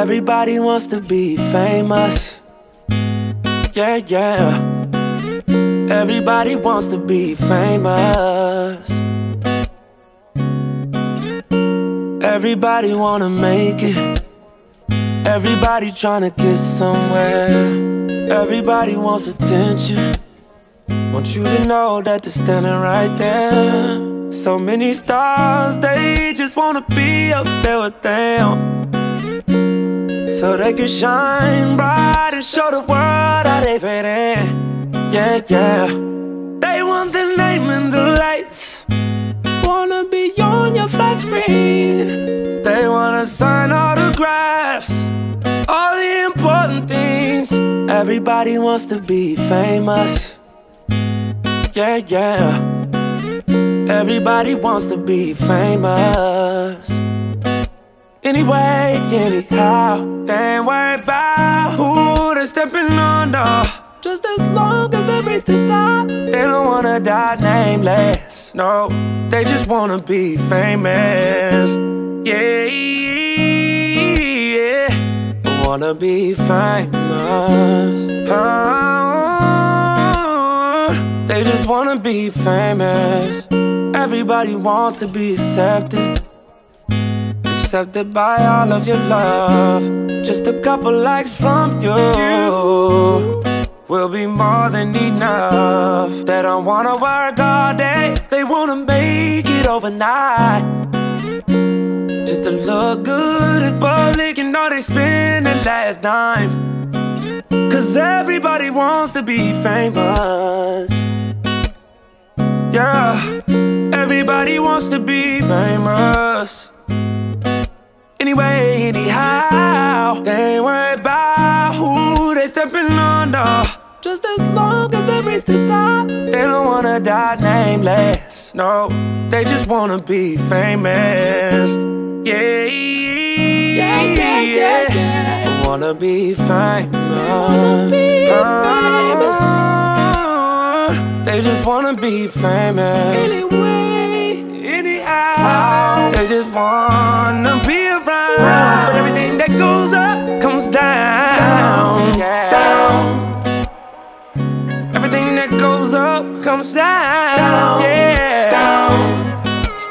Everybody wants to be famous. Yeah, yeah. Everybody wants to be famous. Everybody wanna make it. Everybody trying to get somewhere. Everybody wants attention. Want you to know that they're standing right there. So many stars, they just wanna be up there with them. So they can shine bright and show the world how they fit in. Yeah, yeah. They want the name and the lights. Wanna be on your flat screen. They wanna sign autographs. All the important things. Everybody wants to be famous. Yeah, yeah. Everybody wants to be famous. Anyway, anyhow, they ain't worried about who they're stepping on, no. Just as long as they reach the top, they don't wanna die nameless. No, they just wanna be famous. Yeah, yeah, They wanna be famous. Oh, they just wanna be famous. Everybody wants to be accepted accepted by all of your love. Just a couple likes from you will be more than enough. They don't wanna work all day, they wanna make it overnight. Just to look good in public and know they spend the last dime. Cause everybody wants to be famous. Yeah, everybody wants to be famous. Anyway, anyhow, they ain't worried about who they stepping on, no. Just as long as they reach the top, they don't wanna die nameless. No, they just wanna be famous. Yeah, yeah, yeah, yeah. yeah. Wanna be famous. Wanna be famous. Oh, they just wanna be famous. Anyway, anyhow, they just wanna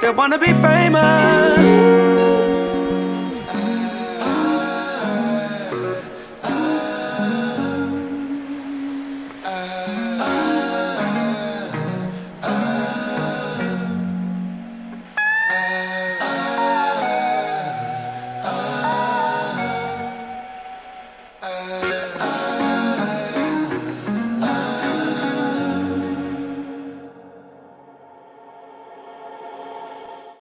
Still wanna be famous.